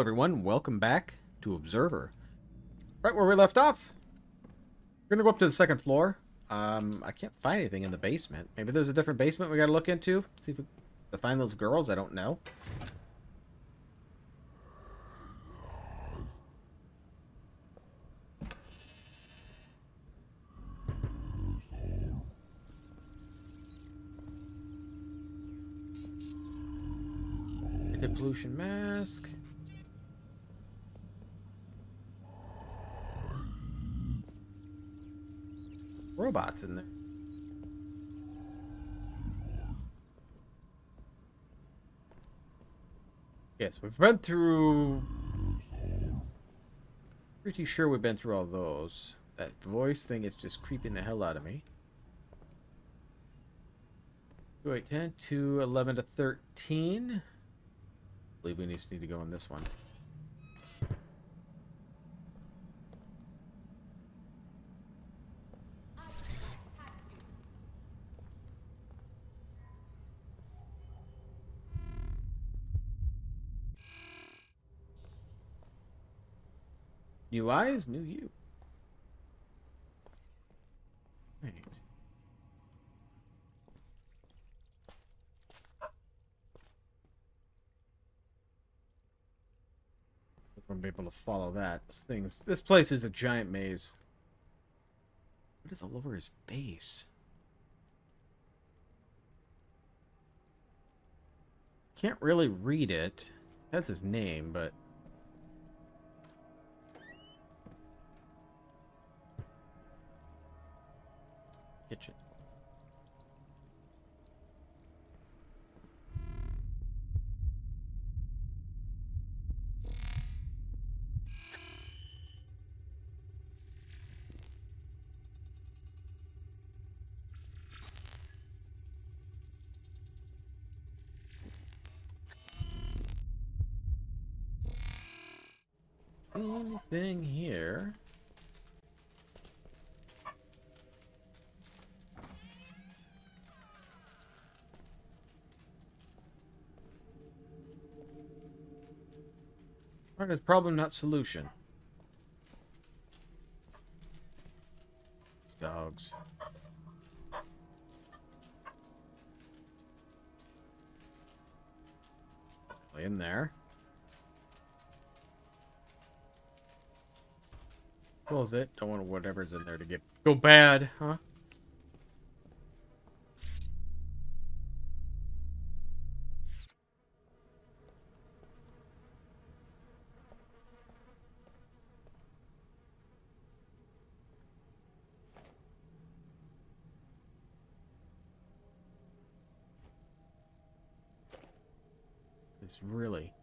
everyone. Welcome back to Observer. Right where we left off. We're gonna go up to the second floor. Um, I can't find anything in the basement. Maybe there's a different basement we gotta look into. See if we to find those girls. I don't know. Anti-pollution mask. Robots in there. Yes, we've been through... Pretty sure we've been through all those. That voice thing is just creeping the hell out of me. 2, 8, 10 to 11 to 13. I believe we just need to go on this one. New eyes, new you. Right. I'm gonna be able to follow that. This thing's this place is a giant maze. What is all over his face? Can't really read it. That's his name, but Anything here? Alright, it's problem, not solution. It. Don't want whatever's in there to get go bad, huh? It's really...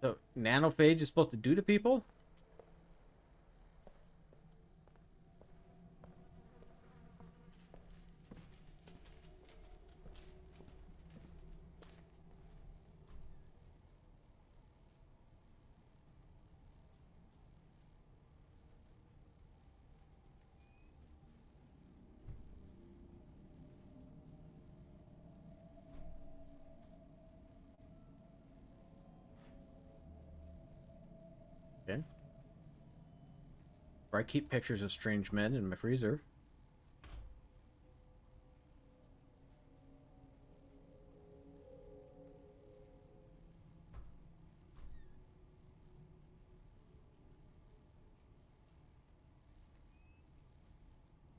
So, nanophage is supposed to do to people? Okay. Or I keep pictures of strange men in my freezer.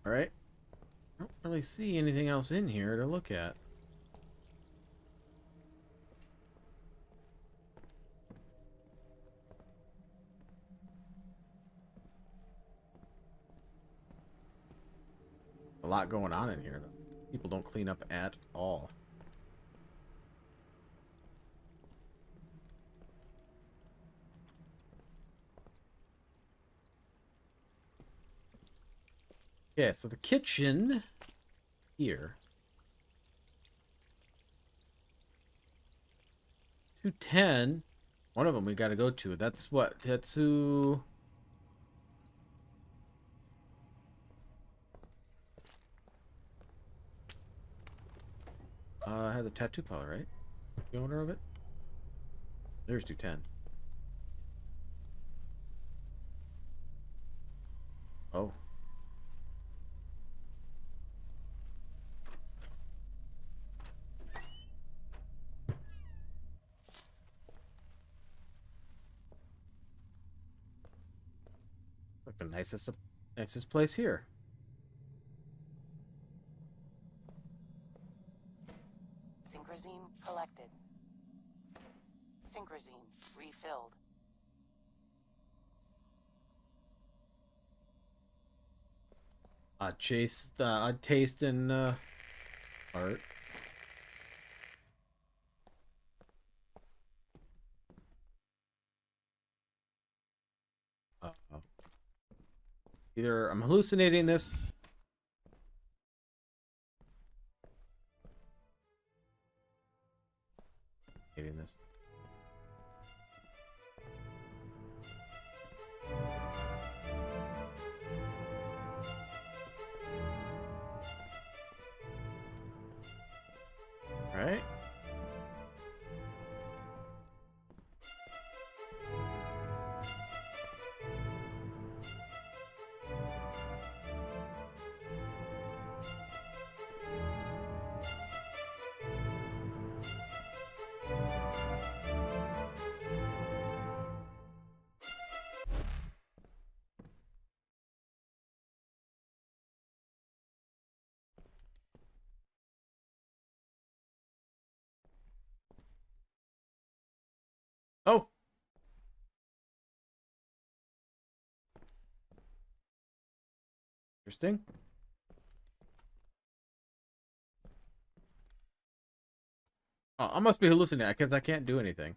Alright. I don't really see anything else in here to look at. Lot going on in here. People don't clean up at all. Yeah, so the kitchen here. 210. One of them we got to go to. That's what? Tetsu... Uh, I had the tattoo parlor, right? The owner of it? There's 210. Oh. Like the nicest nicest place here. Synchrozine collected. Synchrozine refilled. Odd chase, uh, odd taste in uh, art. Uh -oh. Either I'm hallucinating this. Hating this. Interesting. Oh, I must be hallucinating because I can't do anything.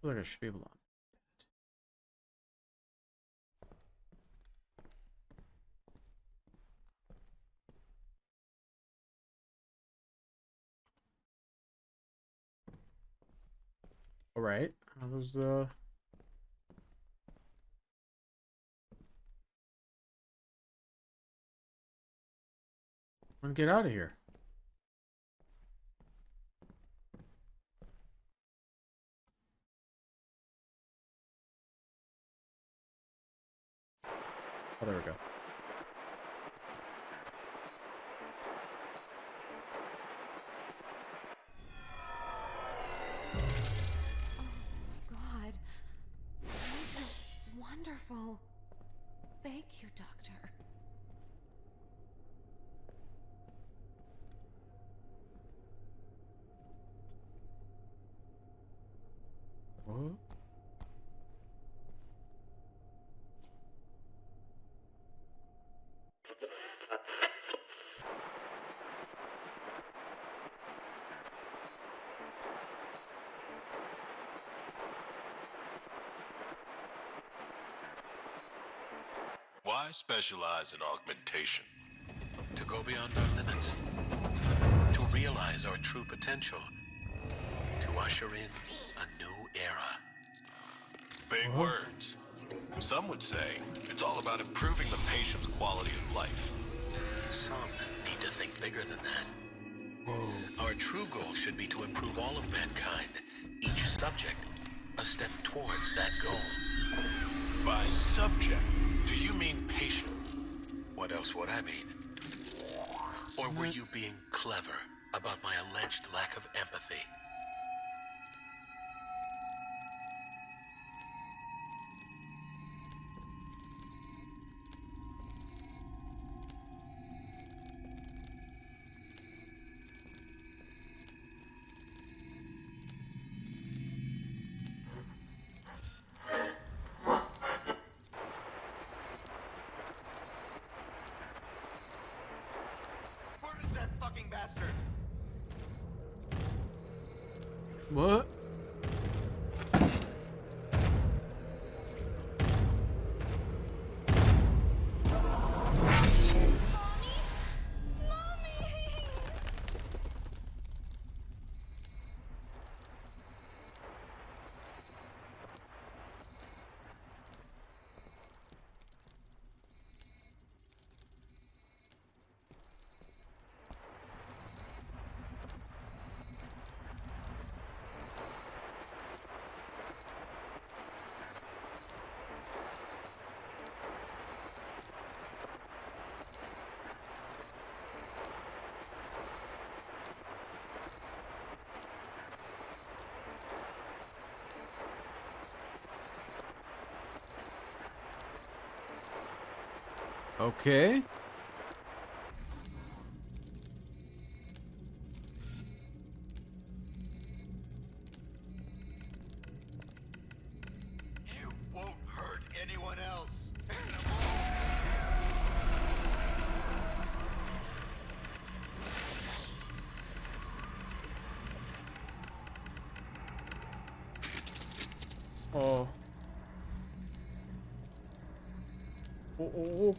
Feel like I should be able to. All right, I was uh. I'm get out of here. Oh, there we go. Oh, God. This is wonderful. Thank you, Doctor. What? Why specialize in augmentation? to go beyond our limits, to realize our true potential, to usher in a new era. Big words. Some would say it's all about improving the patient's quality of life. Some need to think bigger than that. Our true goal should be to improve all of mankind, each subject a step towards that goal. By subject, What else would I mean? Or were you being clever about my alleged lack of empathy? Okay.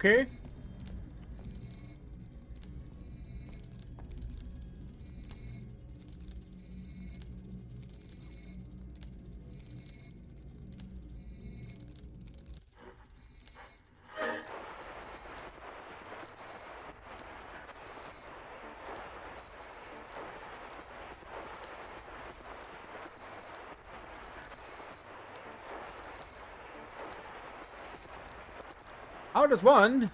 Okay. Does one?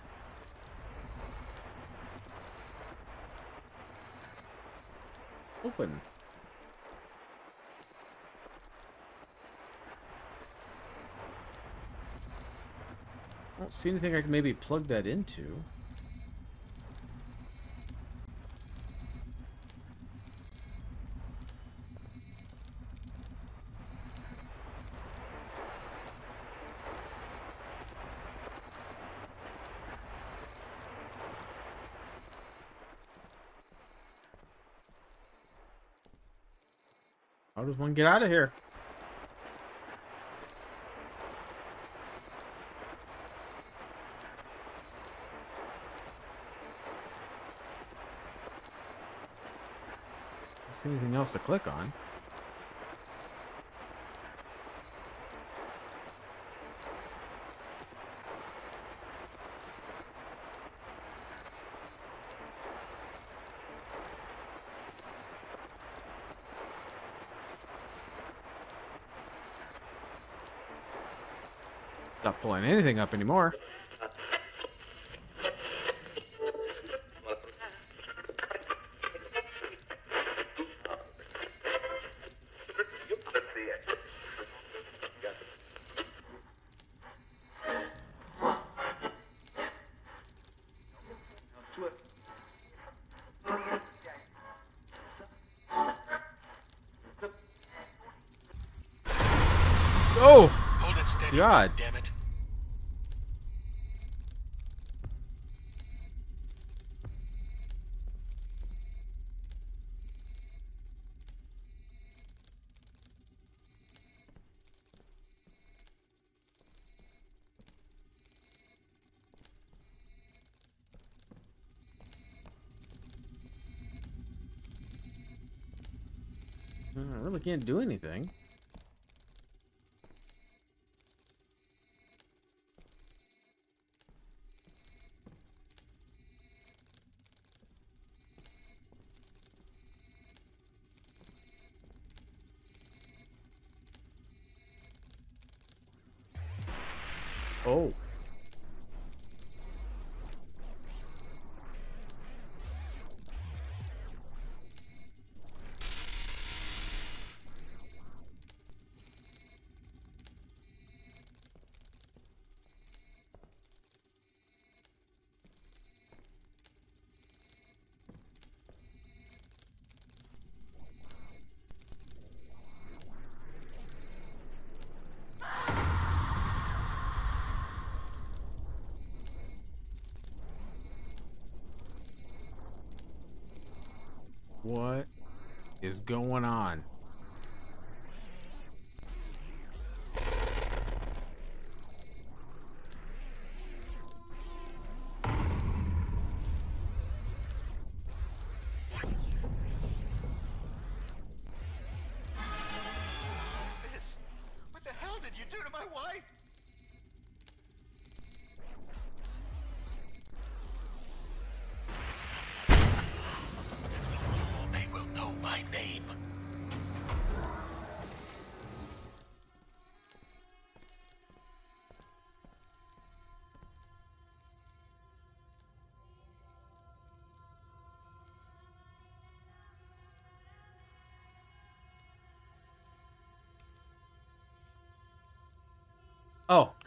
Open. I don't see anything I can maybe plug that into. One get out of here? Don't see anything else to click on. Not pulling anything up anymore. Oh! Hold it God. Can't do anything. What is going on?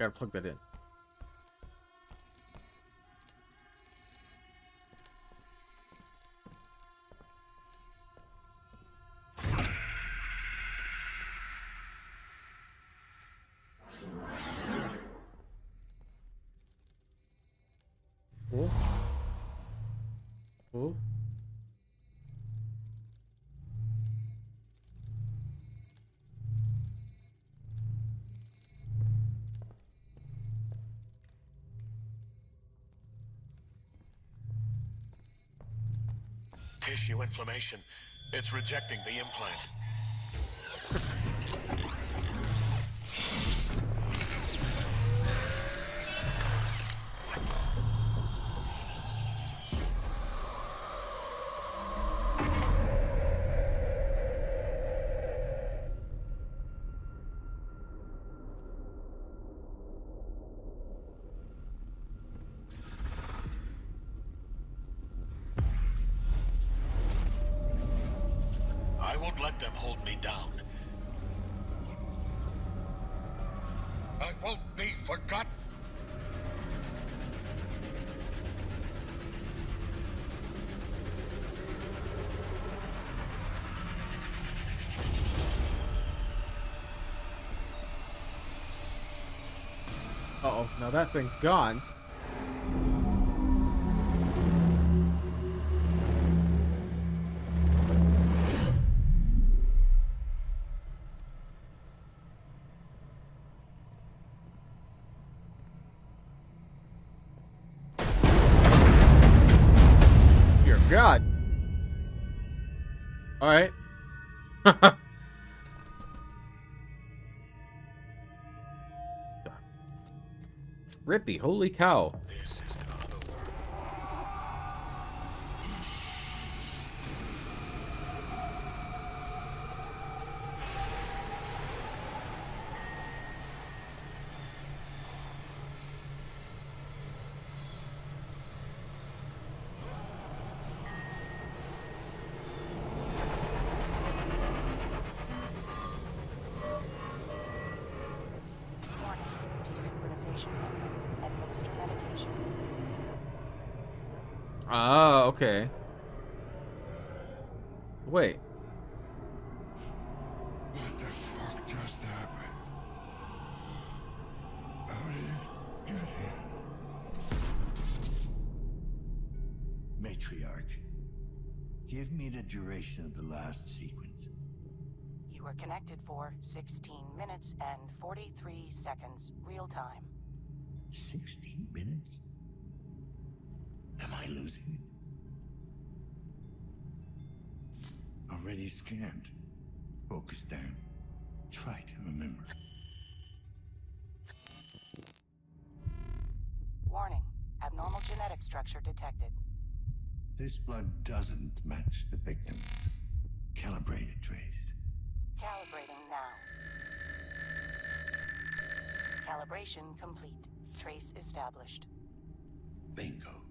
Gotta plug that in. Cool. Oh. Tissue inflammation. It's rejecting the implant. That thing's gone. 50. Holy cow. Ah, okay. Wait. What the fuck just happened? How did it get here? Matriarch, give me the duration of the last sequence. You were connected for 16 minutes and 43 seconds, real time. 16 minutes? Am I losing it? Already scanned. Focus down. Try to remember. Warning. Abnormal genetic structure detected. This blood doesn't match the victim. Calibrate it, Trace. Calibrating now. Calibration complete. Trace established. Bingo.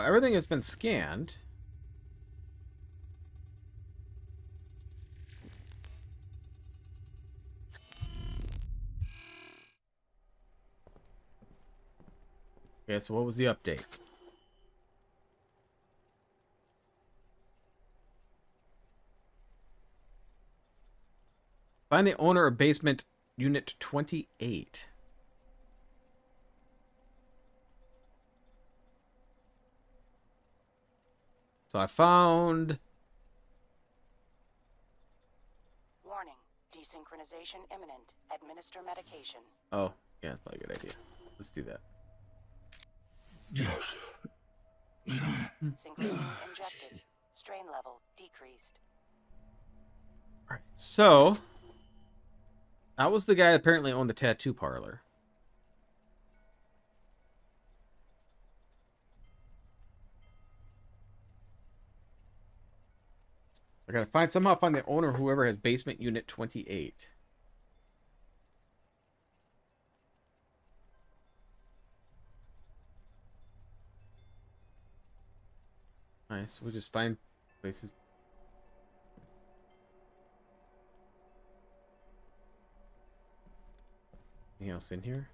Everything has been scanned. Okay, so what was the update? Find the owner of basement unit 28. So I found Warning. Desynchronization imminent. Administer medication. Oh, yeah, that's probably a good idea. Let's do that. Yes. Synchrozine injected. Strain level decreased. Alright. So that was the guy that apparently owned the tattoo parlor. I gotta find somehow find the owner, whoever has basement unit twenty eight. Nice. We'll just find places. Anything else in here?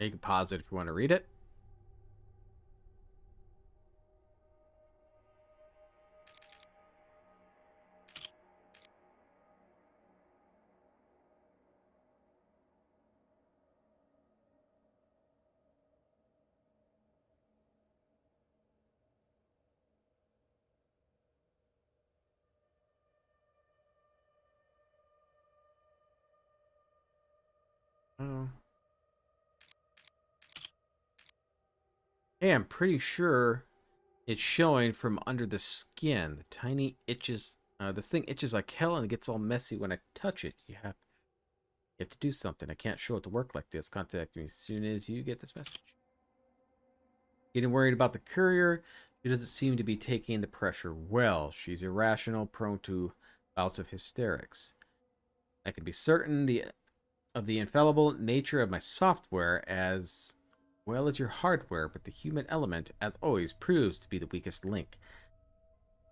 You can pause it if you want to read it. Oh. Hey, I'm pretty sure it's showing from under the skin. The tiny itches. Uh, this thing itches like hell and it gets all messy when I touch it. You have, you have to do something. I can't show it to work like this. Contact me as soon as you get this message. Getting worried about the courier. She doesn't seem to be taking the pressure well. She's irrational, prone to bouts of hysterics. I can be certain the of the infallible nature of my software as well as your hardware, but the human element, as always, proves to be the weakest link.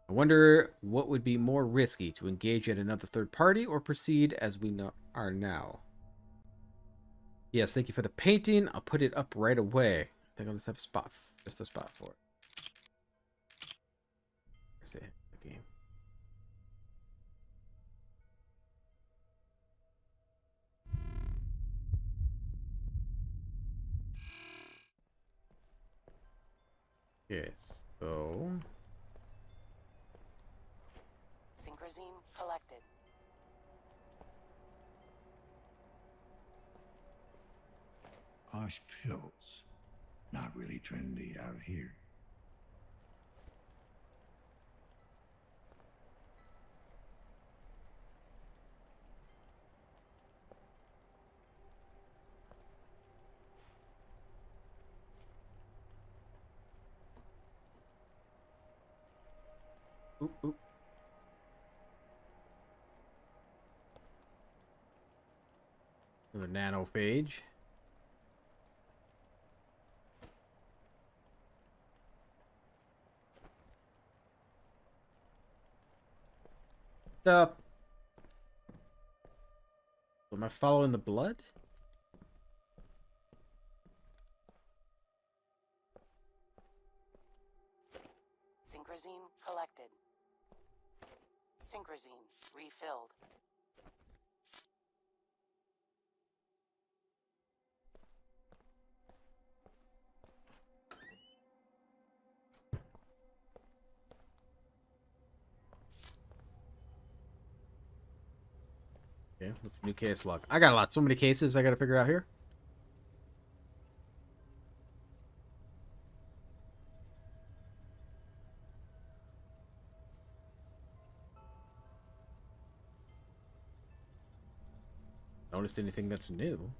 I wonder what would be more risky to engage yet another third party or proceed as we are now. Yes, thank you for the painting. I'll put it up right away. I think I'll just have a spot, just a spot for it. Where's it? The game. Yes. So Synchrozine collected. Posh pills. Not really trendy out here. Oop, oop. Another nanophage. The. Am I following the blood? Synchrozine collected. Synchrozine refilled. Okay, what's the new case log? I got a lot. So many cases I gotta figure out here. Noticed anything that's new?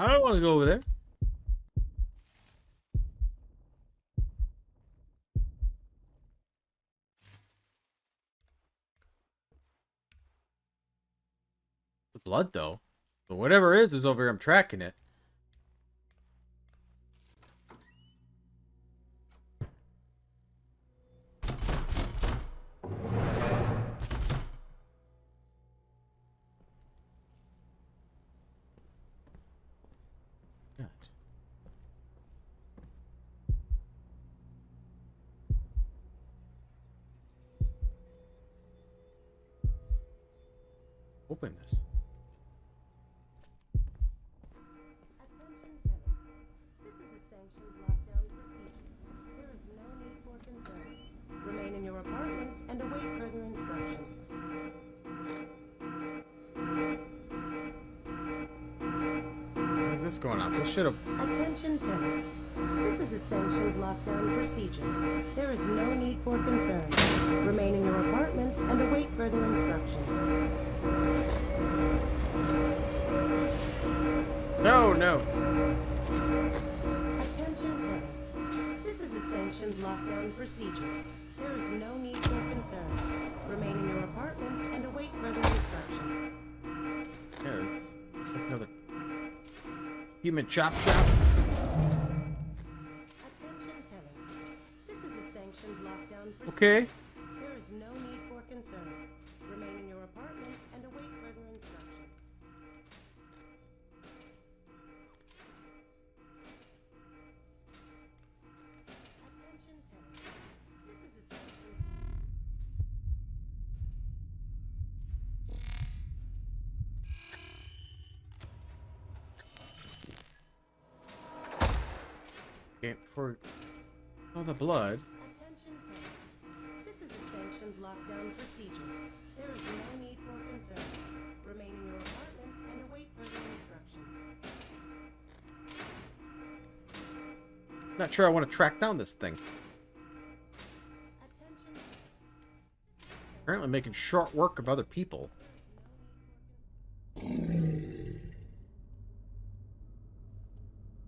I don't want to go over there. The blood, though. But whatever is is over here. I'm tracking it. Lockdown chop. Okay. Okay, for all the blood. Attention. This is a sanctioned lockdown procedure. There is no need for concern. Remain in your apartments and await further instruction. Not sure I want to track down this thing. Attention. Apparently making short work of other people.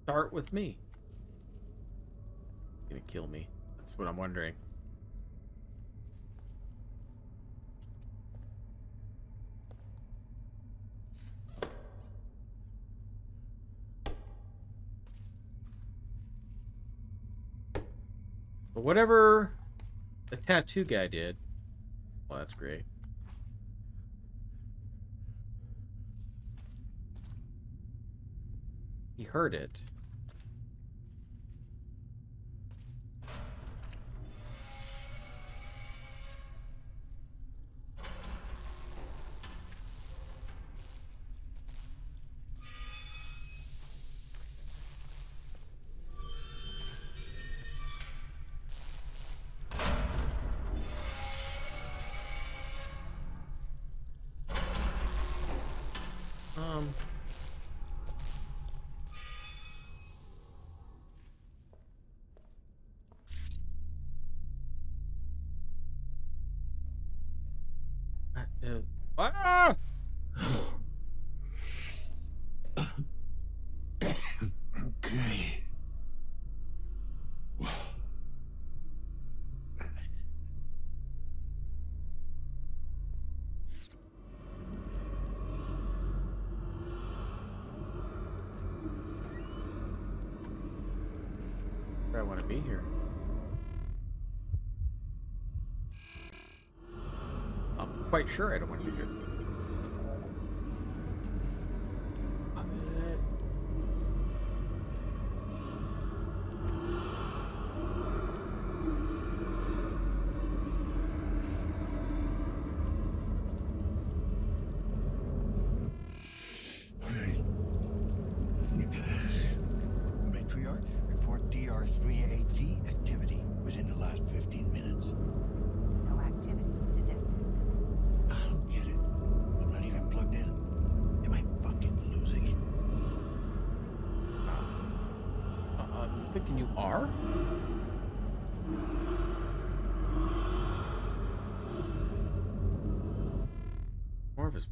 Start with me. Kill me. That's what I'm wondering. But whatever the tattoo guy did, well, that's great. He heard it. Ah! Okay. I want to be here. I'm quite sure I don't want to be here.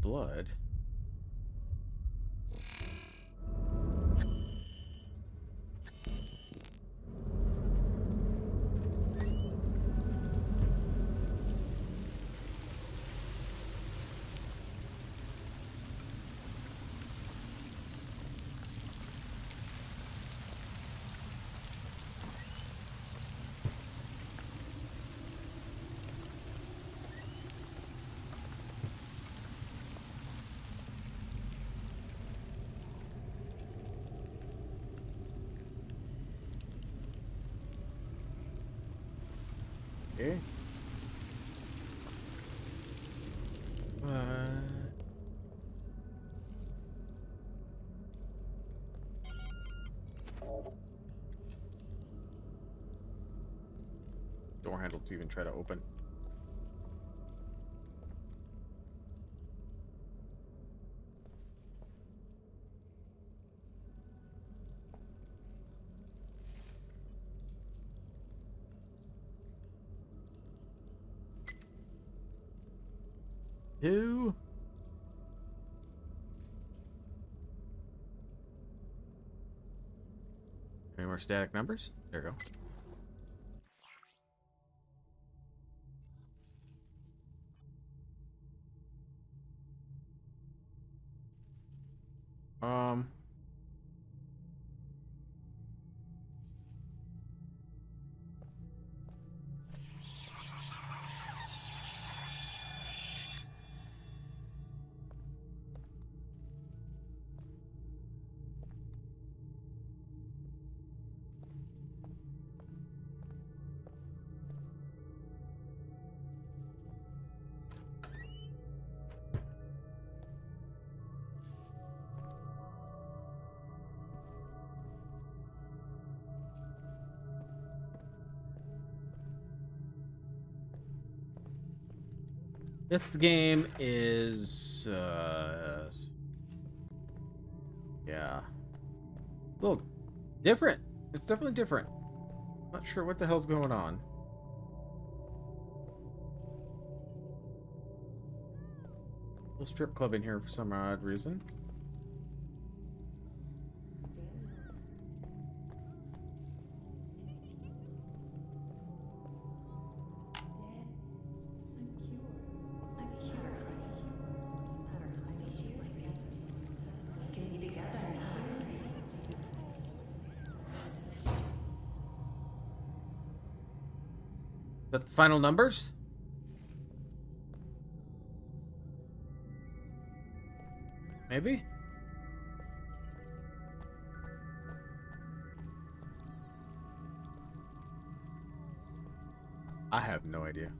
Blood. Okay. Uh, door handle to even try to open. Static numbers? There we go. This game is uh yeah. A little different. It's definitely different. Not sure what the hell's going on. Little strip club in here for some odd reason. Final numbers? Maybe? I have no idea.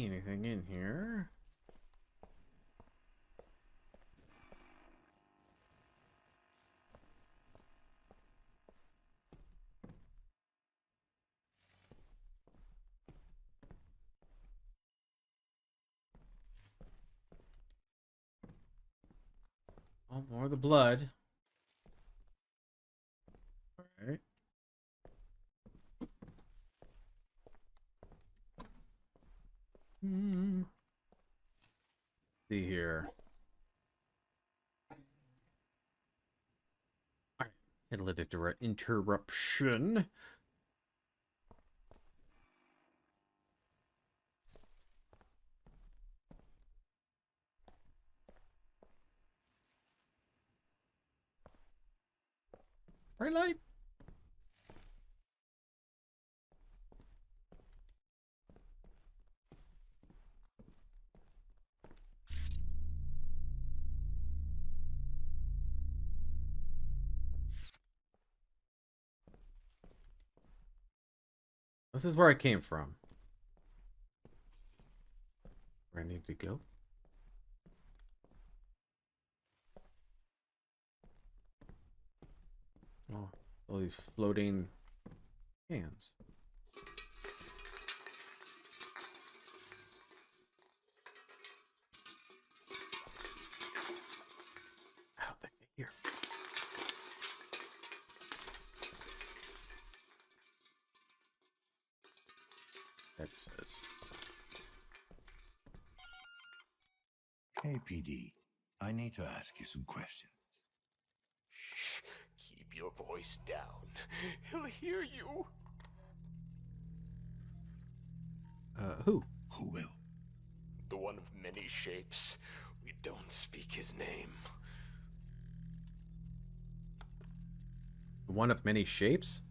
See anything in here? Oh, more of the blood. Alright. See here. Alright. Catalytic dire- interruption. Bright light. This is where I came from. Where I need to go. Oh, all these floating cans. I need to ask you some questions. Shh. Keep your voice down. He'll hear you. Uh, who? Who will? The one of many shapes. We don't speak his name. The one of many shapes?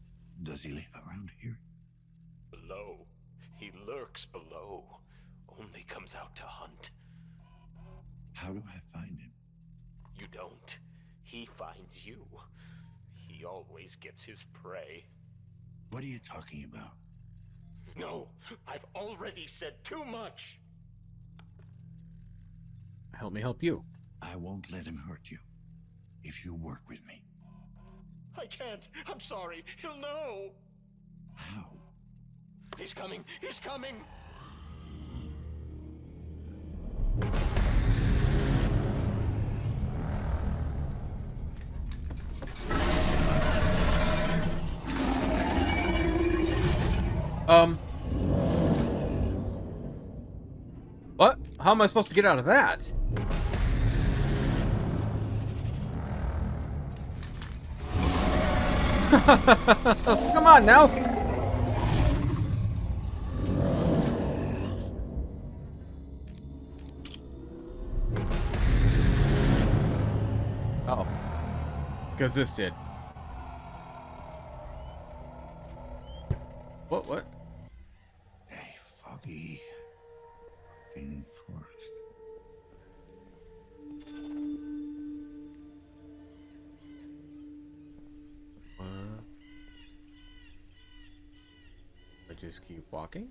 Does he live around here? Below. He lurks below. Only comes out to hunt. How do I find him? You don't. He finds you. He He always gets his prey. What are you talking about? No, I've already said too much. Help me help you. I won't let him hurt you. If you work with me. I can't. I'm sorry. He'll know. How? He's coming. He's coming. Um. What? How am I supposed to get out of that? Come on now. Oh. Because this did. Just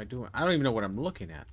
am I doing? I don't even know what I'm looking at.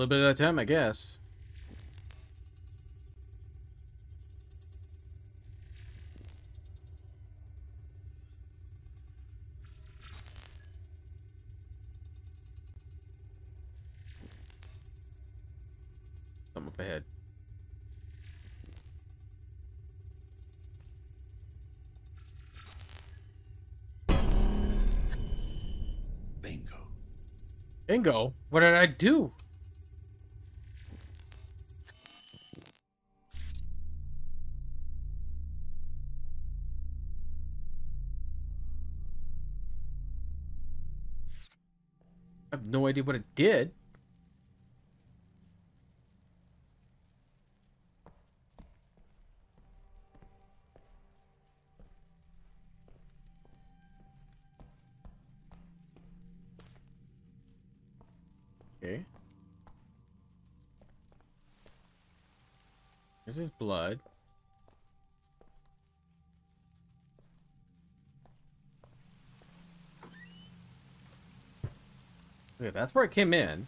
Little bit at a time, I guess. I'm up ahead. Bingo. Bingo? What did I do? I have no idea what it did. That's where it came in.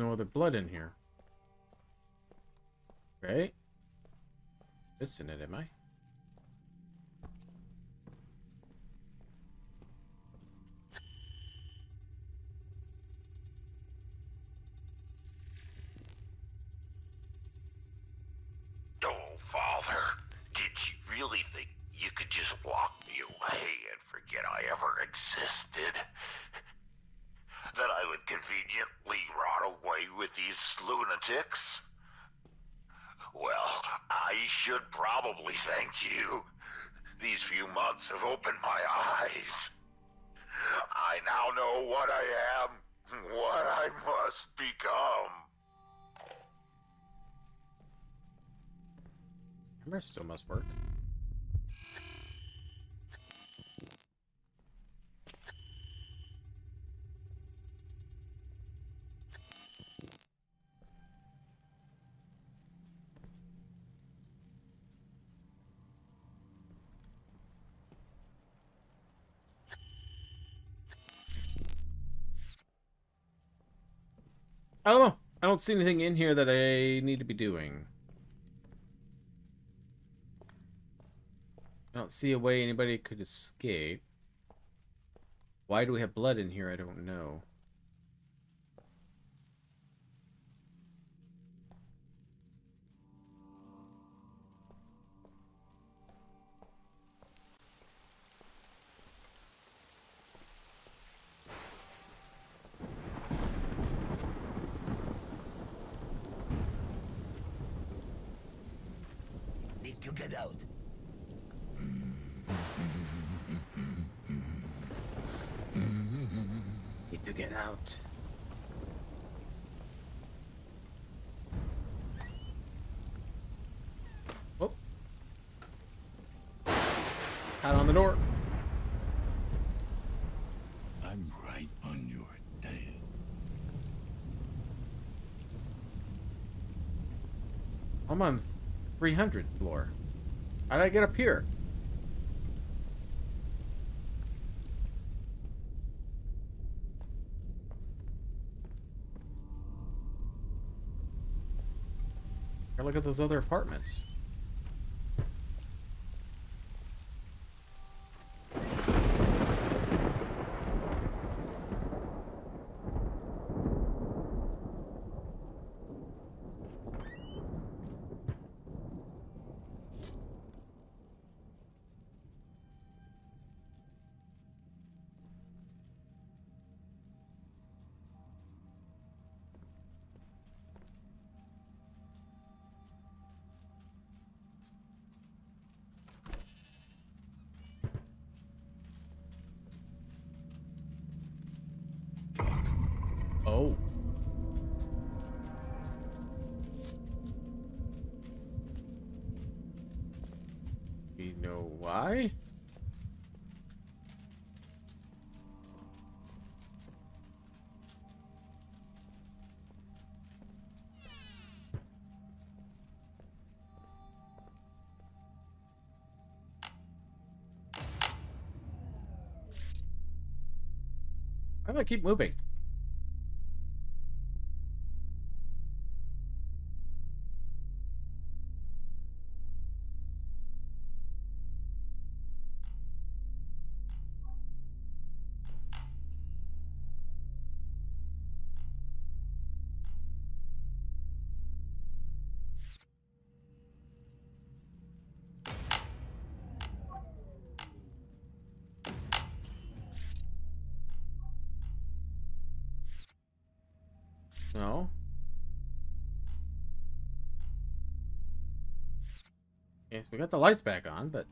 No other blood in here. Right? Missing it, am I? Oh, Father, did you really think you could just walk me away and forget I ever existed? That I would conveniently rot away with these lunatics? Well, I should probably thank you. These few months have opened my eyes. I now know what I am, what I must become. Camera still must work. Don't see anything in here that I need to be doing. I don't see a way anybody could escape. Why do we have blood in here? I don't know. To get out. Need to get out. Oh. Out on the door. I'm right on your tail. I'm on 300 floor. How did I get up here? Look at those other apartments. Why do I keep moving? No. Yes, we got the lights back on, but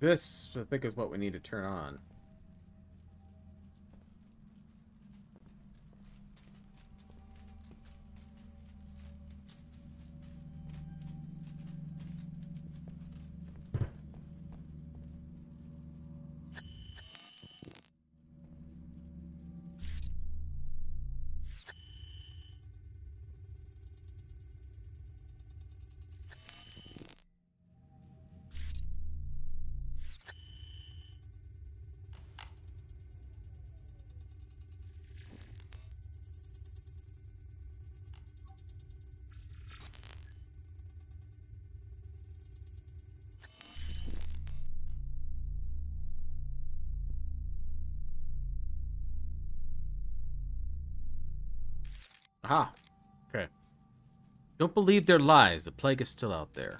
this, I think, is what we need to turn on. Believe their lies. The plague is still out there.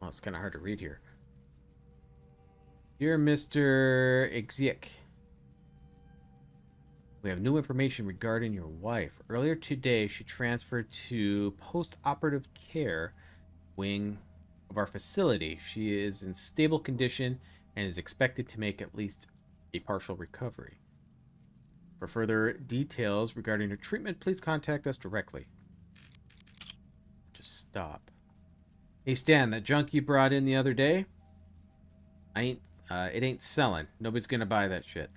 Oh, it's kind of hard to read here. Dear Mr. Exik, we have new information regarding your wife. Earlier today, she transferred to post-operative care wing of our facility. She is in stable condition and is expected to make at least a partial recovery. For further details regarding your treatment, please contact us directly. Just stop. Hey Stan, that junk you brought in the other day, I ain't uh, it ain't selling. Nobody's gonna buy that shit.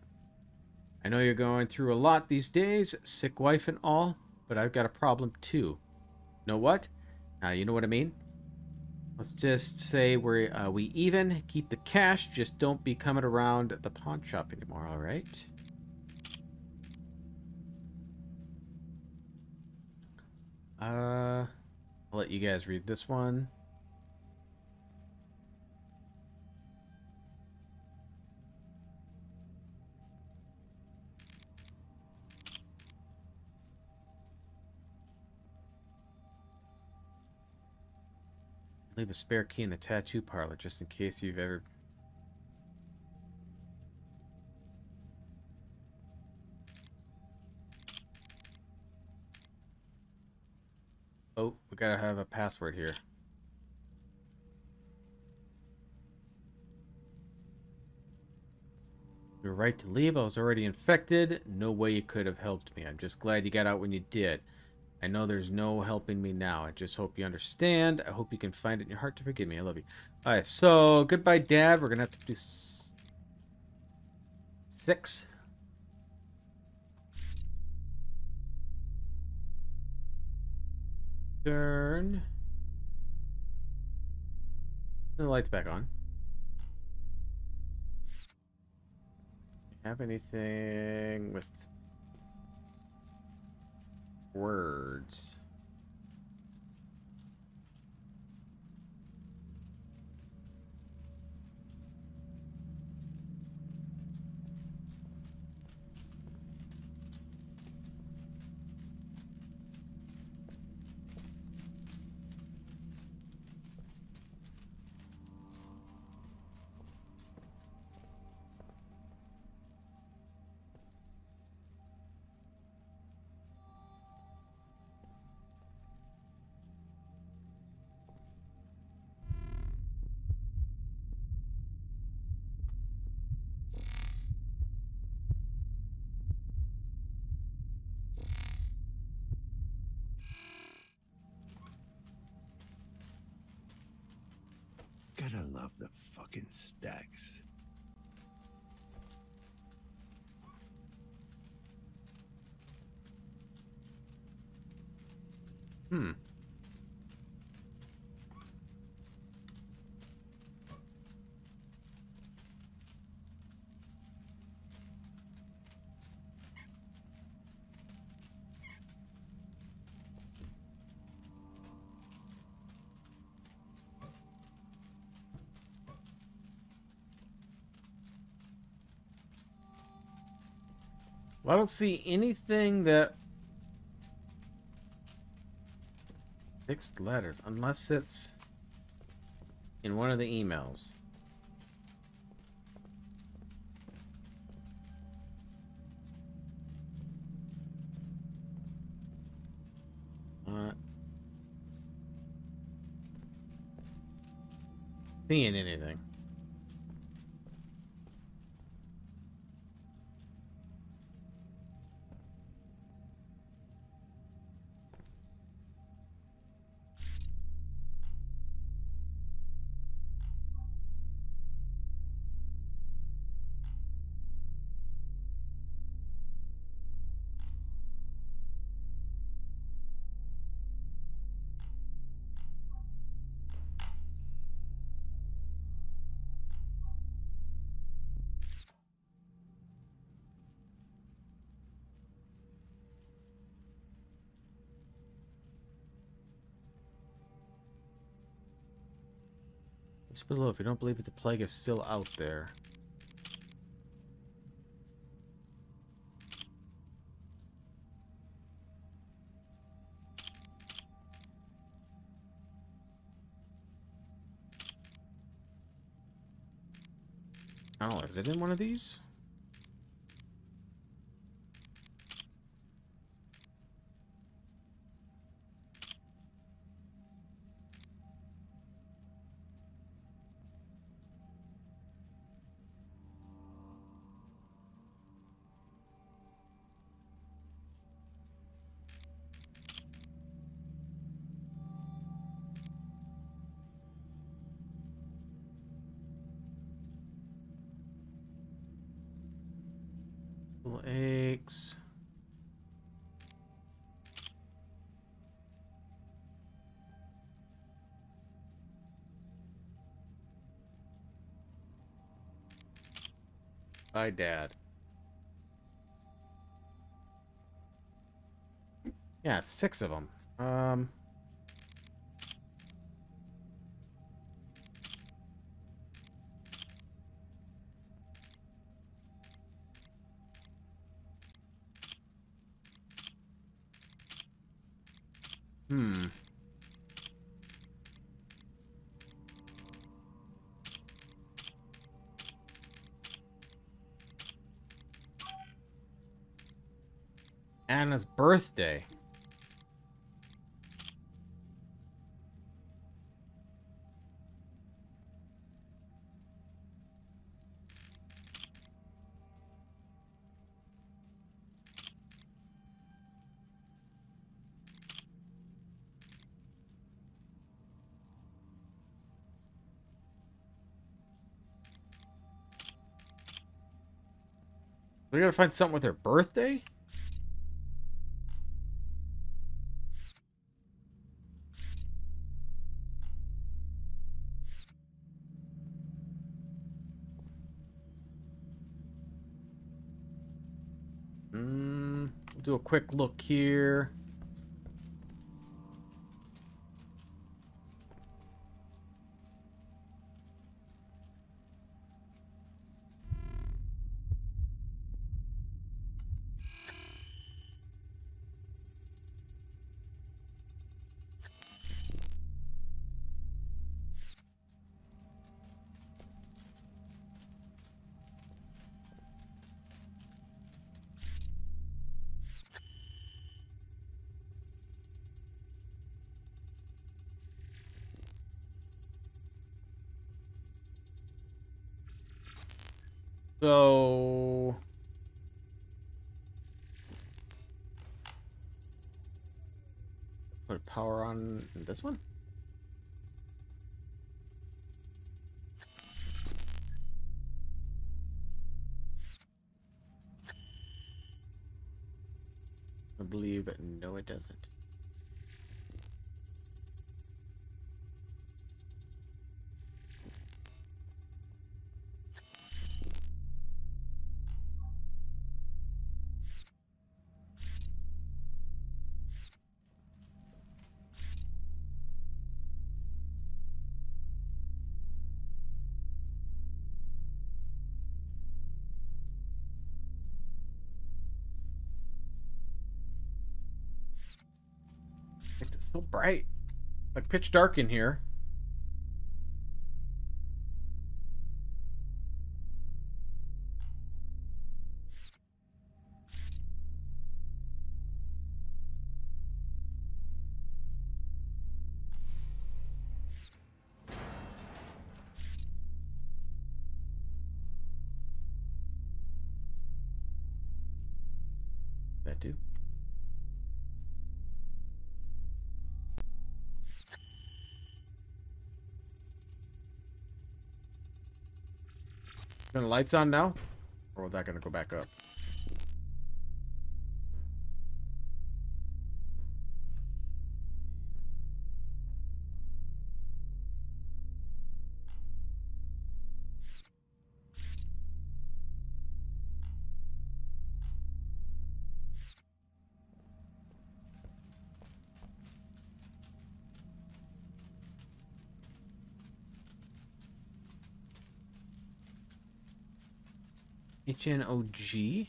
I know you're going through a lot these days, sick wife and all, but I've got a problem too. Know what? Uh, you know what I mean? Let's just say we're uh, we even. Keep the cash. Just don't be coming around the pawn shop anymore. All right. Uh, I'll let you guys read this one. Leave a spare key in the tattoo parlor just in case you've ever. Gotta have a password here. You're right to leave. I was already infected. No way you could have helped me. I'm just glad you got out when you did. I know there's no helping me now. I just hope you understand. I hope you can find it in your heart to forgive me. I love you. All right, so goodbye, Dad. We're to have to do six. Turn. the lights back on. Have anything with words. Gotta love the fucking stacks. Well, I don't see anything that fixed letters, unless it's in one of the emails. Not seeing anything. Just below if you don't believe that the plague is still out there. Oh, is it in one of these? Hi, Dad. Yeah, six of them. Um. Hmm. Anna's birthday. We gotta find something with her birthday? Quick look here. So put power on this one. I believe no, it doesn't. So bright. Like pitch dark in here. Lights on now? Or is that gonna go back up? HNOG?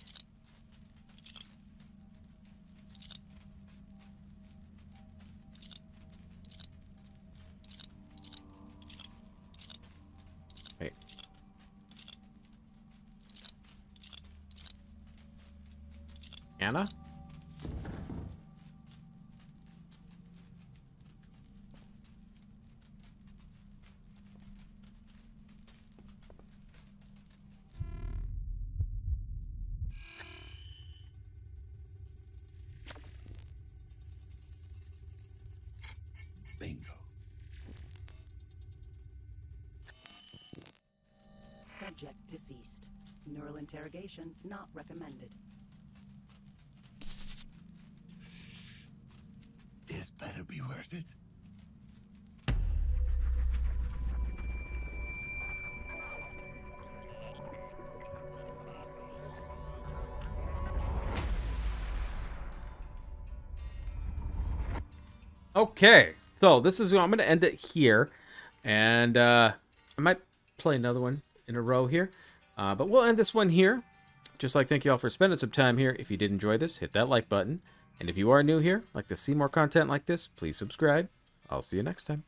Subject deceased. Neural interrogation not recommended. This better be worth it. Okay, so this is I'm gonna end it here, and uh, I might play another one in a row here, uh, but we'll end this one here. Just like thank you all for spending some time here. If you did enjoy this, hit that like button, and if you are new here, like to see more content like this, please subscribe. I'll see you next time.